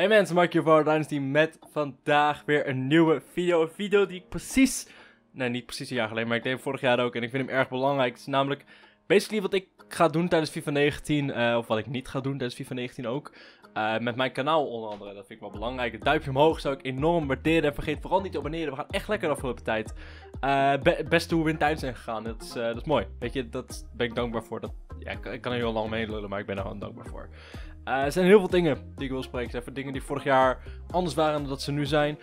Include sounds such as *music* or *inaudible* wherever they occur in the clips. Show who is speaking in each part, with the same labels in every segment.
Speaker 1: Hey mensen, Mike hier voor Dynasty met vandaag weer een nieuwe video. Een video die ik precies, nee niet precies een jaar geleden, maar ik deed vorig jaar ook en ik vind hem erg belangrijk. Het is namelijk basically wat ik ga doen tijdens FIFA 19, uh, of wat ik niet ga doen tijdens FIFA 19 ook. Uh, met mijn kanaal onder andere, dat vind ik wel belangrijk. Een duimpje omhoog zou ik enorm waarderen. En vergeet vooral niet te abonneren, we gaan echt lekker de afgelopen tijd. Uh, be beste hoe we in tijd zijn gegaan, dat is, dat is mooi. Weet je, dat ben ik dankbaar voor. Dat, ja, ik, ik kan er heel lang omheen lullen, maar ik ben er gewoon dankbaar voor. Uh, er zijn heel veel dingen die ik wil spreken. Voor dingen die vorig jaar anders waren dan dat ze nu zijn.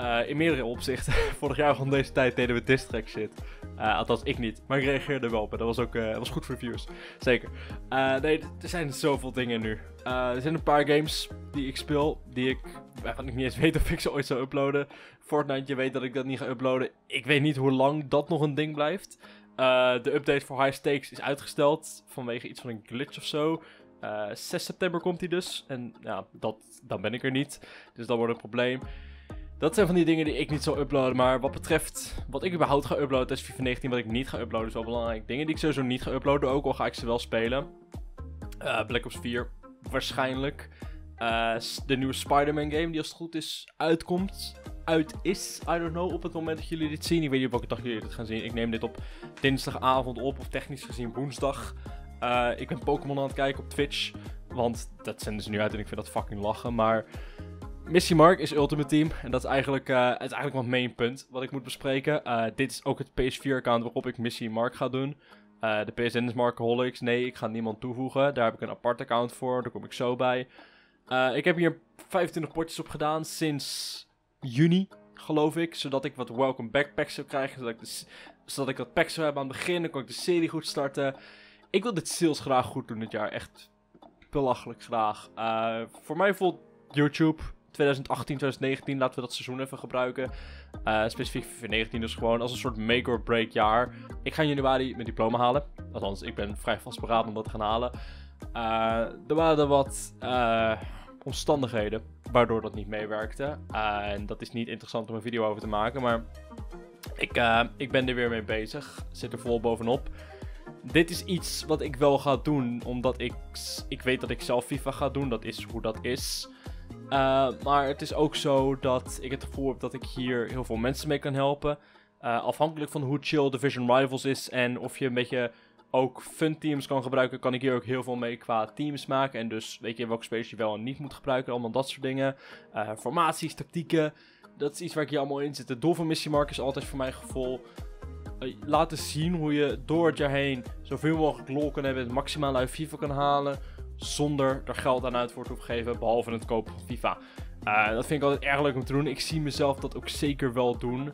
Speaker 1: Uh, in meerdere opzichten. *laughs* vorig jaar rond deze tijd deden we diss track shit. Uh, althans, ik niet. Maar ik reageerde wel op. Dat was ook was goed voor views. Zeker. nee, er zijn zoveel dingen nu. er zijn een paar games die ik speel. Die ik waarvan ik niet eens *laughs* weet of ik ze ooit zou uploaden. Fortnite, je weet dat ik dat niet ga uploaden. Ik weet niet hoe lang dat nog een ding blijft. de update voor High Stakes is uitgesteld. Vanwege iets van een glitch of zo. Uh, 6 september komt hij dus. En ja, dat, dan ben ik er niet. Dus dat wordt een probleem. Dat zijn van die dingen die ik niet zal uploaden. Maar wat betreft wat ik überhaupt ga uploaden tijdens FIFA 19, wat ik niet ga uploaden, is wel belangrijk. Dingen die ik sowieso niet ga uploaden, ook al ga ik ze wel spelen. Uh, Black Ops 4, waarschijnlijk. Uh, de nieuwe Spider-Man game, die als het goed is uitkomt. Uit is, I don't know, op het moment dat jullie dit zien. Ik weet niet op welke dag jullie dit gaan zien. Ik neem dit op dinsdagavond op, of technisch gezien woensdag. Uh, ik ben Pokémon aan het kijken op Twitch. Want dat zenden ze nu uit en ik vind dat fucking lachen. Maar Missie Mark is Ultimate Team. En dat is eigenlijk, uh, het eigenlijk mijn main punt wat ik moet bespreken. Uh, dit is ook het PS4-account waarop ik Missie Mark ga doen. de PSN is Markaholics. Nee, ik ga niemand toevoegen. Daar heb ik een apart account voor. Daar kom ik zo bij. ik heb hier 25 potjes op gedaan sinds juni, geloof ik. Zodat ik wat welcome backpacks zou krijgen. Zodat ik, de, zodat ik pack zou hebben aan het begin. Dan kon ik de serie goed starten. Ik wil dit sales graag goed doen dit jaar. Echt belachelijk graag. Uh, voor mij voelt YouTube 2018, 2019, laten we dat seizoen even gebruiken. Uh, specifiek voor 19 dus gewoon als een soort make or break jaar. Ik ga in januari mijn diploma halen. Althans, ik ben vrij vastberaden om dat te gaan halen. Uh, er waren wat omstandigheden waardoor dat niet meewerkte. en dat is niet interessant om een video over te maken, maar ik, ik ben er weer mee bezig. Zit er vol bovenop dit is iets wat ik wel ga doen, omdat ik, ik weet dat ik zelf FIFA ga doen. Dat is hoe dat is. Uh, maar het is ook zo dat ik het gevoel heb dat ik hier heel veel mensen mee kan helpen. Uh, afhankelijk van hoe chill Division Rivals is en of je een beetje ook fun teams kan gebruiken, kan ik hier ook heel veel mee qua teams maken. En dus weet je welke spelers je wel en niet moet gebruiken, allemaal dat soort dingen. Uh, formaties, tactieken, dat is iets waar ik hier allemaal in zit. De doel van Missie Mark is altijd voor mijn gevoel eh, laten zien hoe je door het jaar heen zoveel mogelijk lol kan hebben, het maximaal uit FIFA kan halen, zonder er geld aan uit voor te geven, behalve het kopen van FIFA. Uh, dat vind ik altijd erg leuk om te doen. Ik zie mezelf dat ook zeker wel doen.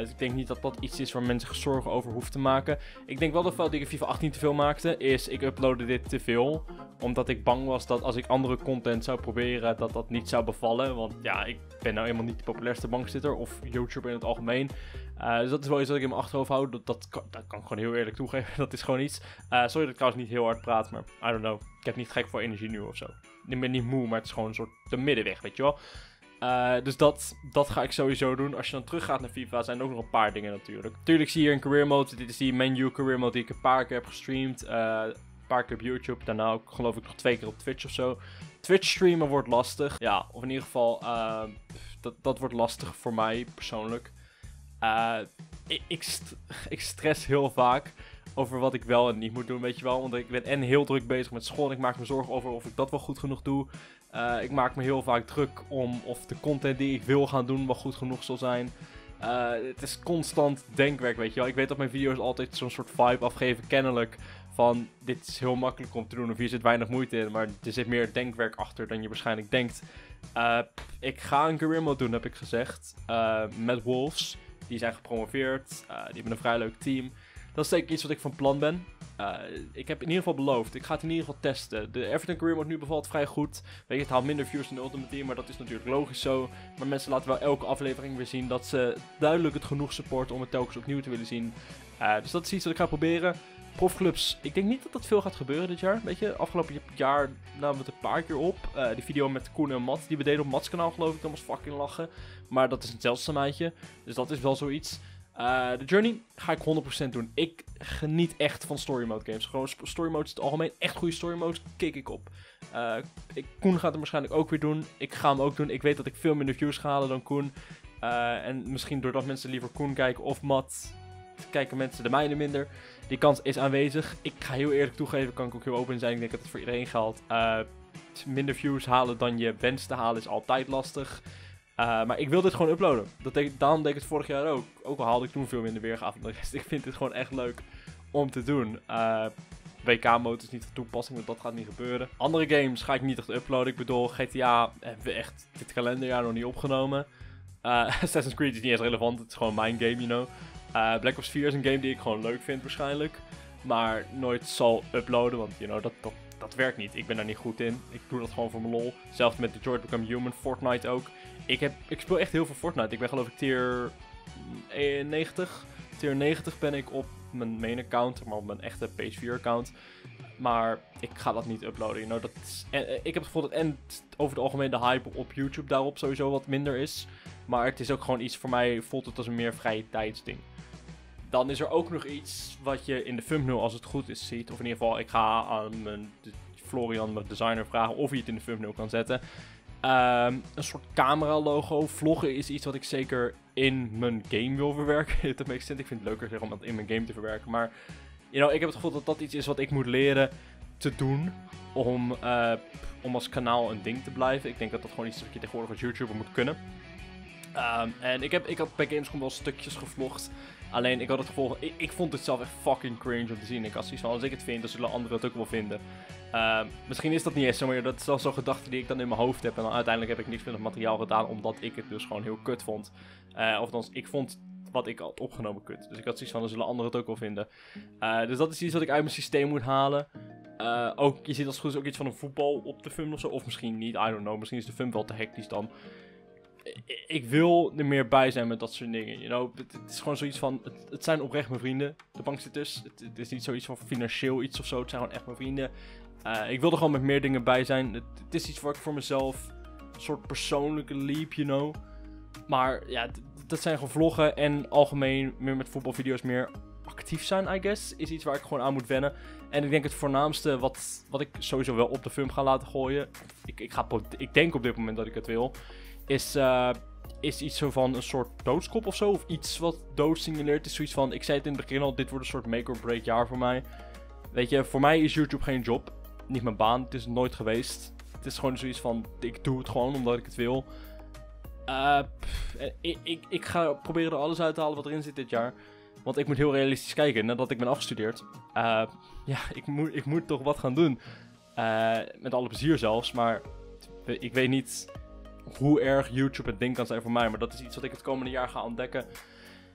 Speaker 1: Dus ik denk niet dat dat iets is waar mensen zich zorgen over hoeven te maken. Ik denk wel dat fout die ik FIFA 18 te veel maakte, is ik uploadde dit te veel. Omdat ik bang was dat als ik andere content zou proberen, dat dat niet zou bevallen. Want ja, ik ben nou eenmaal niet de populairste bankzitter of YouTuber in het algemeen. Uh, dus dat is wel iets dat ik in mijn achterhoofd hou. Dat, dat, kan, dat kan ik gewoon heel eerlijk toegeven. *laughs* dat is gewoon iets. Uh, sorry dat ik trouwens niet heel hard praat, maar I don't know. Ik heb niet gek voor energie nu of zo. Ik ben niet moe, maar het is gewoon een soort de middenweg, weet je wel. Uh, dus dat, dat ga ik sowieso doen. Als je dan terug gaat naar FIFA, zijn er ook nog een paar dingen natuurlijk. Tuurlijk zie je hier een career mode. Dit is die menu career mode die ik een paar keer heb gestreamd. Uh, een paar keer op YouTube. Daarna ook geloof ik nog twee keer op Twitch of zo. Twitch streamen wordt lastig. Ja, of in ieder geval, uh, dat, dat wordt lastig voor mij persoonlijk. ik, ik, *laughs* ik stress heel vaak over wat ik wel en niet moet doen, weet je wel. Want ik ben en heel druk bezig met school ik maak me zorgen over of ik dat wel goed genoeg doe. Uh, ik maak me heel vaak druk om of de content die ik wil gaan doen wel goed genoeg zal zijn. Uh, het is constant denkwerk, weet je wel. Ik weet dat mijn video's altijd zo'n soort vibe afgeven, kennelijk. Van, dit is heel makkelijk om te doen of hier zit weinig moeite in. Maar er zit meer denkwerk achter dan je waarschijnlijk denkt. Uh, ik ga een career mode doen, heb ik gezegd. met Wolves. Die zijn gepromoveerd. die hebben een vrij leuk team. Dat is zeker iets wat ik van plan ben. Uh, ik heb in ieder geval beloofd, ik ga het in ieder geval testen. De Everton Career Mode nu bevalt vrij goed. Weet je, het haalt minder views dan de Ultimate Team, maar dat is natuurlijk logisch zo. Maar mensen laten wel elke aflevering weer zien dat ze duidelijk het genoeg supporten om het telkens opnieuw te willen zien. Uh, dus dat is iets wat ik ga proberen. Profclubs, ik denk niet dat dat veel gaat gebeuren dit jaar. Weet je, afgelopen jaar namen we het een paar keer op. Uh, die video met Koen en Mat, die we deden op Mats kanaal geloof ik, dat was fucking lachen. Maar dat is een zeldzaamheidje, dus dat is wel zoiets. Uh, de Journey ga ik 100% doen. Ik geniet echt van story mode games. Gewoon story modes in het algemeen. Echt goede story modes kijk ik op. Uh, ik, Koen gaat hem waarschijnlijk ook weer doen. Ik ga hem ook doen. Ik weet dat ik veel minder views ga halen dan Koen. Uh, en misschien doordat mensen liever Koen kijken of Matt, kijken mensen de mijne minder. Die kans is aanwezig. Ik ga heel eerlijk toegeven, kan ik ook heel open zijn. Ik denk dat het voor iedereen geldt. Minder views halen dan je wenst te halen is altijd lastig. Uh, maar ik wil dit gewoon uploaden. Dat denk, daarom deed ik het vorig jaar ook. Ook al haalde ik toen veel minder weergave dan de rest. *laughs* Ik vind dit gewoon echt leuk om te doen. Uh, WK-mode is niet van toepassing, want dat gaat niet gebeuren. Andere games ga ik niet echt uploaden. Ik bedoel, GTA hebben we echt dit kalenderjaar nog niet opgenomen. Uh, *laughs* Assassin's Creed is niet eens relevant, het is gewoon mijn game, you know. Black Ops 4 is een game die ik gewoon leuk vind waarschijnlijk. Maar nooit zal uploaden, want you know, dat, dat, dat werkt niet. Ik ben daar niet goed in. Ik doe dat gewoon voor mijn lol. Zelfs met Detroit Become Human, Fortnite ook. Ik, heb, ik speel echt heel veel Fortnite. Ik ben geloof ik tier 90. Tier 90 ben ik op mijn main account, maar op mijn echte PS4 account. Maar ik ga dat niet uploaden. En, ik heb het gevoel dat en over het algemeen de hype op YouTube daarop sowieso wat minder is. Maar het is ook gewoon iets voor mij, voelt het als een meer vrije tijdsding. Dan is er ook nog iets wat je in de thumbnail als het goed is ziet. Of in ieder geval, ik ga aan mijn, Florian, mijn designer, vragen of hij het in de thumbnail kan zetten. Um, een soort camera logo. Vloggen is iets wat ik zeker in mijn game wil verwerken. *laughs* dat. Ik vind het leuker zeg, om dat in mijn game te verwerken. Maar you know, ik heb het gevoel dat dat iets is wat ik moet leren te doen. Om, uh, om als kanaal een ding te blijven. Ik denk dat dat gewoon iets is wat je tegenwoordig als YouTuber moet kunnen. Um, en ik, heb, ik had bij Gamescom wel stukjes gevlogd. Alleen ik had het gevoel, ik, ik, vond het zelf echt fucking cringe om te zien. Ik had zoiets van, als ik het vind, dan zullen anderen het ook wel vinden. Uh, misschien is dat niet eens zo, maar dat is wel zo'n gedachte die ik dan in mijn hoofd heb. En dan uiteindelijk heb ik niks met het materiaal gedaan, omdat ik het dus gewoon heel kut vond. Uh, of dan, ik vond wat ik had opgenomen kut. Dus ik had zoiets van, dan zullen anderen het ook wel vinden. Uh, dus dat is iets wat ik uit mijn systeem moet halen. Uh, ook, je ziet als het goed is ook iets van een voetbal op de film of zo. Of misschien niet, I don't know. Misschien is de film wel te hectisch dan ik wil er meer bij zijn met dat soort dingen. You know? het, is gewoon zoiets van, het, het, zijn oprecht mijn vrienden, de bankzitters. Het, het is niet zoiets van financieel iets of zo, het zijn gewoon echt mijn vrienden. Uh, ik wil er gewoon met meer dingen bij zijn. Het, het, is iets waar ik voor mezelf een soort persoonlijke leap, you know. Maar ja, dat zijn gewoon vloggen en algemeen meer met voetbalvideo's meer actief zijn, I guess, is iets waar ik gewoon aan moet wennen. En ik denk het voornaamste wat, wat ik sowieso wel op de film ga laten gooien. Ik, ik, ga, ik denk op dit moment dat ik het wil is, uh, is iets zo van een soort doodskop of zo. Of iets wat dood signaleert. is zoiets van, ik zei het in het begin al, dit wordt een soort make-or-break jaar voor mij. Weet je, voor mij is YouTube geen job. Niet mijn baan, het is nooit geweest. Het is gewoon zoiets van, ik doe het gewoon omdat ik het wil. Uh, ik, ik, ga proberen er alles uit te halen wat erin zit dit jaar. Want ik moet heel realistisch kijken. Nadat ik ben afgestudeerd. Uh, ja, ik moet, ik moet toch wat gaan doen. Met alle plezier zelfs. Maar ik weet niet hoe erg YouTube het ding kan zijn voor mij. Maar dat is iets wat ik het komende jaar ga ontdekken.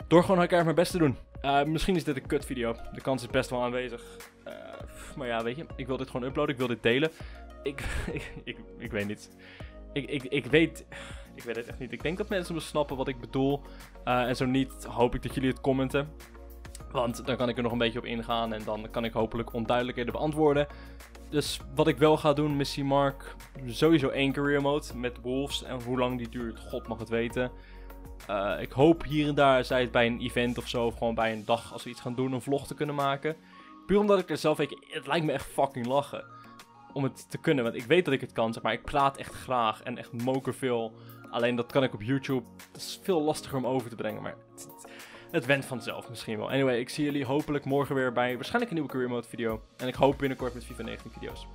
Speaker 1: Door gewoon elkaar mijn best te doen. Uh, misschien is dit een kut video. De kans is best wel aanwezig. Uh, maar ja, weet je. Ik wil dit gewoon uploaden. Ik wil dit delen. Ik, *laughs* ik, ik, ik weet niet. Ik, ik, ik weet... Ik weet het echt niet. Ik denk dat mensen me snappen wat ik bedoel. Uh, en zo niet, hoop ik dat jullie het commenten. Want dan kan ik er nog een beetje op ingaan. En dan kan ik hopelijk onduidelijkheden beantwoorden. Dus wat ik wel ga doen, missie Mark, sowieso één career mode met Wolves. En hoe lang die duurt, god mag het weten. Uh, ik hoop hier en daar, zij het bij een event of zo, of gewoon bij een dag als we iets gaan doen, een vlog te kunnen maken. Puur omdat ik er zelf weet, het lijkt me echt fucking lachen. Om het te kunnen, want ik weet dat ik het kan, zeg maar ik praat echt graag en echt moker veel. Alleen dat kan ik op YouTube, dat is veel lastiger om over te brengen, maar het went vanzelf misschien wel. Anyway, ik zie jullie hopelijk morgen weer bij waarschijnlijk een nieuwe Career Mode video. En ik hoop binnenkort met FIFA 19 video's.